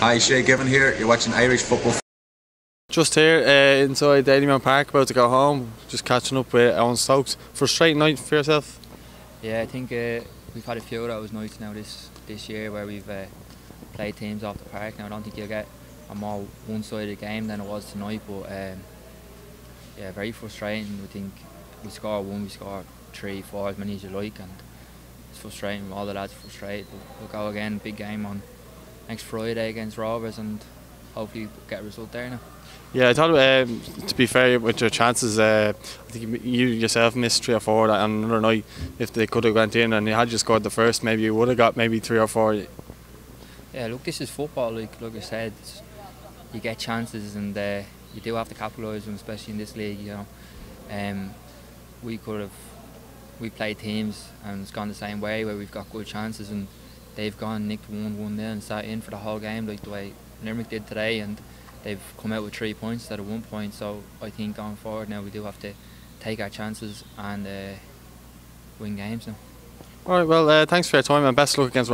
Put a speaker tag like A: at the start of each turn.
A: Hi, Shay Given here. You're watching Irish football.
B: Just here uh, inside Dalymount Park, about to go home, just catching up with Eoghan Stokes. Frustrating night for yourself?
C: Yeah, I think uh, we've had a few of those nights now this this year where we've uh, played teams off the park. Now I don't think you'll get a more one-sided game than it was tonight, but um, yeah, very frustrating. We think we score one, we score three, four, as many as you like, and it's frustrating. All the lads are frustrated. But we'll go again, big game on next Friday against Rovers, and hopefully get a result there now.
B: Yeah, I thought um, to be fair with your chances, uh, I think you yourself missed three or four on another night. If they could have went in and you had just scored the first, maybe you would have got maybe three or four.
C: Yeah, look, this is football. Like like I said, you get chances and uh, you do have to capitalise them, especially in this league. You know, um, we could have we played teams and it's gone the same way where we've got good chances and they've gone nicked one one there and sat in for the whole game like the way Limerick did today and they've come out with three points instead of one point. So I think going forward now we do have to take our chances and uh, win games now.
B: All right. Well, uh, thanks for your time and best luck against.